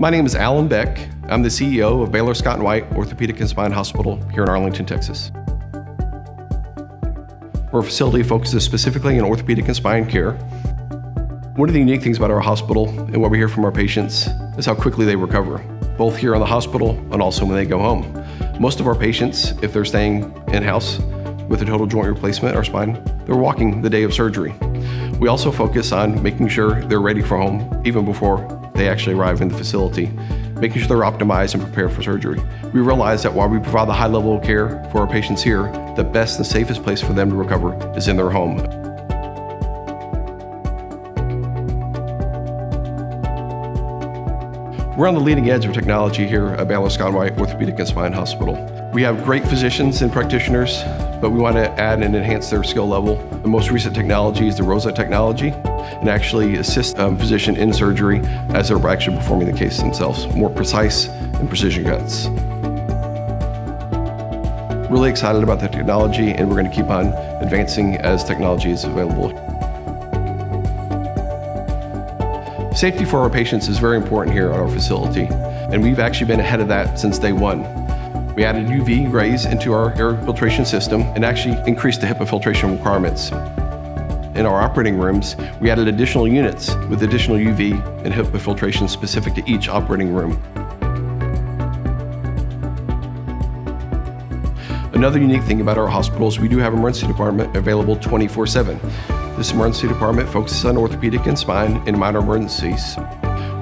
My name is Alan Beck. I'm the CEO of Baylor Scott & White Orthopedic and Spine Hospital here in Arlington, Texas. Our facility focuses specifically on orthopedic and spine care. One of the unique things about our hospital and what we hear from our patients is how quickly they recover, both here in the hospital and also when they go home. Most of our patients, if they're staying in-house with a total joint replacement or spine, they're walking the day of surgery. We also focus on making sure they're ready for home even before they actually arrive in the facility, making sure they're optimized and prepared for surgery. We realize that while we provide the high level of care for our patients here, the best and safest place for them to recover is in their home. We're on the leading edge of technology here at Baylor Scott & White Orthopedic and Spine Hospital. We have great physicians and practitioners, but we want to add and enhance their skill level. The most recent technology is the ROSA technology and actually assist um, physician in surgery as they're actually performing the case themselves. More precise and precision cuts. Really excited about the technology and we're going to keep on advancing as technology is available. Safety for our patients is very important here at our facility, and we've actually been ahead of that since day one. We added UV rays into our air filtration system and actually increased the HEPA filtration requirements. In our operating rooms, we added additional units with additional UV and HEPA filtration specific to each operating room. Another unique thing about our hospitals, we do have an emergency department available 24-7. This emergency department focuses on orthopedic and spine and minor emergencies.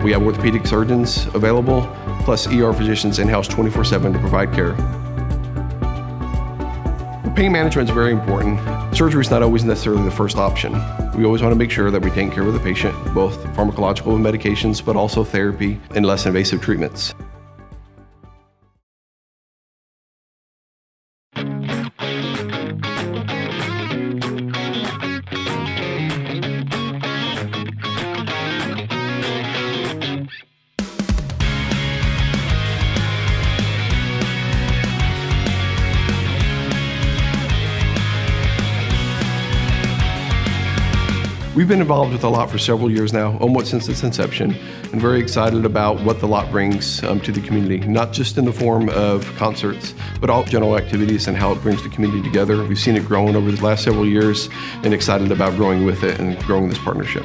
We have orthopedic surgeons available, plus ER physicians in-house 24-7 to provide care. Pain management is very important. Surgery is not always necessarily the first option. We always want to make sure that we take care of the patient, both pharmacological medications, but also therapy and less invasive treatments. We've been involved with the lot for several years now, almost since its inception, and very excited about what the lot brings um, to the community, not just in the form of concerts, but all general activities and how it brings the community together. We've seen it growing over the last several years and excited about growing with it and growing this partnership.